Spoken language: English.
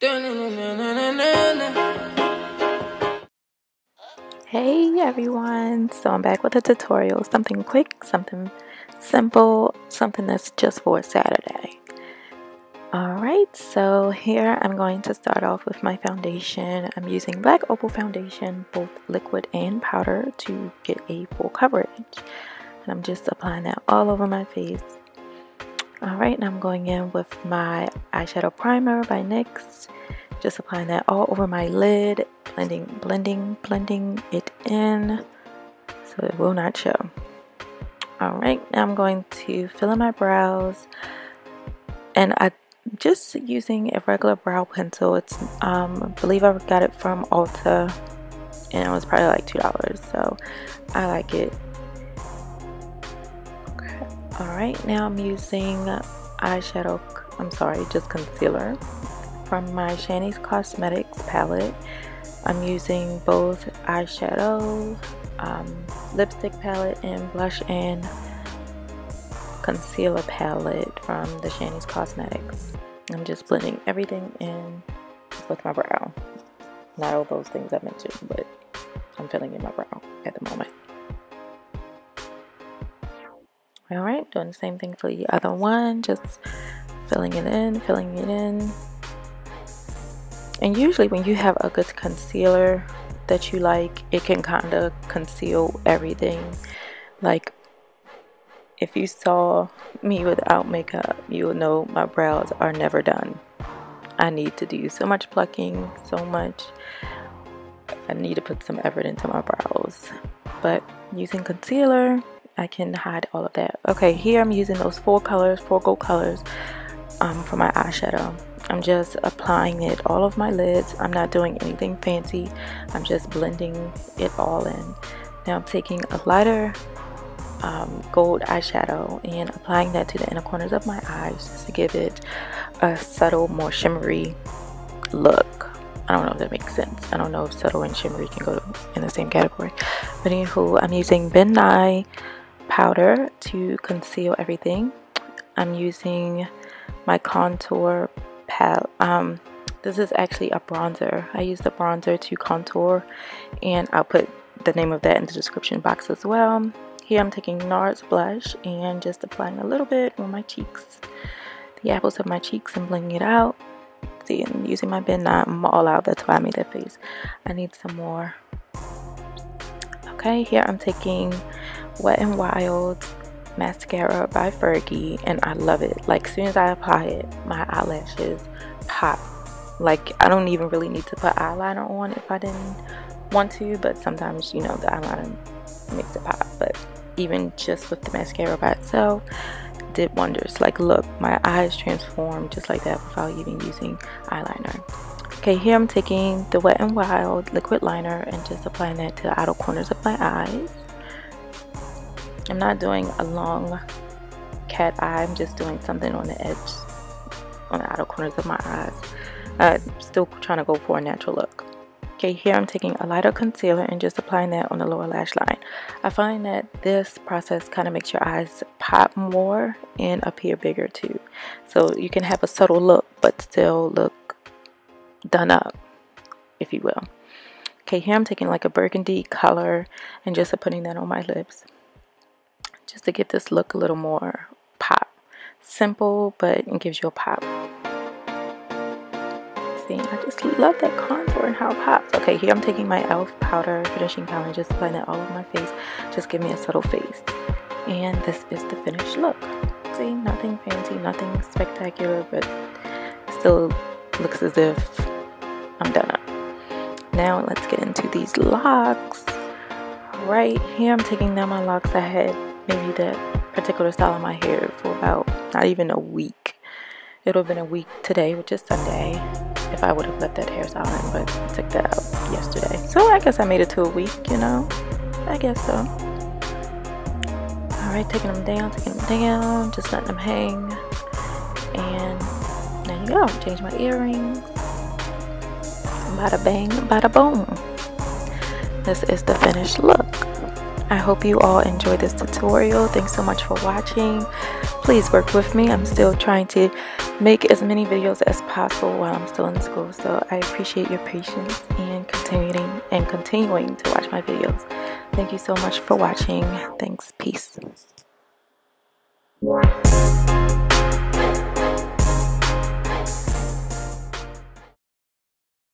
Hey everyone, so I'm back with a tutorial, something quick, something simple, something that's just for Saturday. Alright, so here I'm going to start off with my foundation. I'm using Black Opal Foundation, both liquid and powder to get a full coverage. And I'm just applying that all over my face. Alright, now I'm going in with my eyeshadow primer by NYX. Just applying that all over my lid blending blending blending it in so it will not show. All right now I'm going to fill in my brows. And I'm just using a regular brow pencil it's um, I believe I got it from Ulta and it was probably like two dollars so I like it all right now I'm using eyeshadow I'm sorry just concealer from my Shany's Cosmetics palette. I'm using both eyeshadow, um, lipstick palette, and blush and concealer palette from the Shany's Cosmetics. I'm just blending everything in with my brow. Not all those things I mentioned, but I'm filling in my brow at the moment. Alright, doing the same thing for the other one, just filling it in, filling it in, and usually when you have a good concealer that you like it can kind of conceal everything. Like if you saw me without makeup you will know my brows are never done. I need to do so much plucking so much. I need to put some effort into my brows. But using concealer I can hide all of that okay here I'm using those four colors four gold colors um, for my eyeshadow I'm just applying it all of my lids. I'm not doing anything fancy. I'm just blending it all in. Now I'm taking a lighter um, gold eyeshadow and applying that to the inner corners of my eyes just to give it a subtle, more shimmery look. I don't know if that makes sense. I don't know if subtle and shimmery can go in the same category. But anywho, I'm using Ben Nye powder to conceal everything. I'm using my contour palette. Um, this is actually a bronzer. I use the bronzer to contour and I'll put the name of that in the description box as well. Here I'm taking NARS blush and just applying a little bit on my cheeks. The apples of my cheeks and blending it out. See, I'm using my Ben Nye. I'm all out. That's why I made that face. I need some more. Okay, here I'm taking Wet n Wild mascara by Fergie and I love it. Like as soon as I apply it, my eyelashes pop. Like I don't even really need to put eyeliner on if I didn't want to, but sometimes you know the eyeliner makes it pop. But even just with the mascara by itself, did wonders. Like look, my eyes transformed just like that without even using eyeliner. Okay, here I'm taking the Wet n Wild liquid liner and just applying that to the outer corners of my eyes. I'm not doing a long cat eye. I'm just doing something on the edge, on the outer corners of my eyes. Uh, still trying to go for a natural look. Okay, here I'm taking a lighter concealer and just applying that on the lower lash line. I find that this process kind of makes your eyes pop more and appear bigger too. So you can have a subtle look but still look done up, if you will. Okay, here I'm taking like a burgundy color and just putting that on my lips just to give this look a little more pop. Simple, but it gives you a pop. See, I just love that contour and how it pops. Okay, here I'm taking my e.l.f. powder, finishing powder, just applying it all over my face. Just give me a subtle face. And this is the finished look. See, nothing fancy, nothing spectacular, but still looks as if I'm done up. Now let's get into these locks. Right here, I'm taking down my locks. I had maybe that particular style of my hair for about not even a week. It would have been a week today, which is Sunday, if I would have left that hairstyle in, but I took that out yesterday. So I guess I made it to a week, you know? I guess so. Alright, taking them down, taking them down, just letting them hang. And there you go. Change my earrings. Bada bang, bada boom. This is the finished look. I hope you all enjoyed this tutorial. Thanks so much for watching. Please work with me. I'm still trying to make as many videos as possible while I'm still in school. So I appreciate your patience and continuing and continuing to watch my videos. Thank you so much for watching. Thanks. Peace.